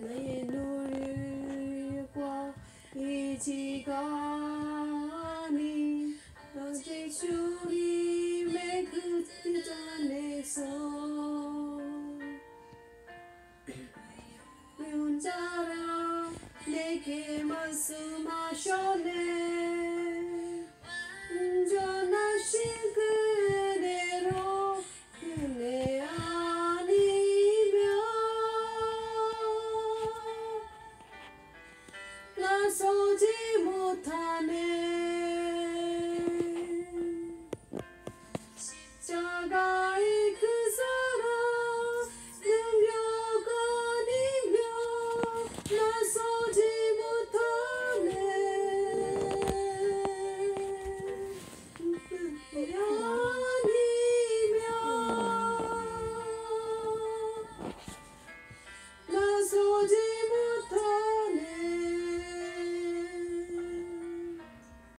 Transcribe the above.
雷路日光以及高丽，让这处理每个地段的手。Yunjara, leke masuma shone. 나서지 못하네 십자가의 그 사랑 능력 아니며 나서지 못하네 아니며 나서지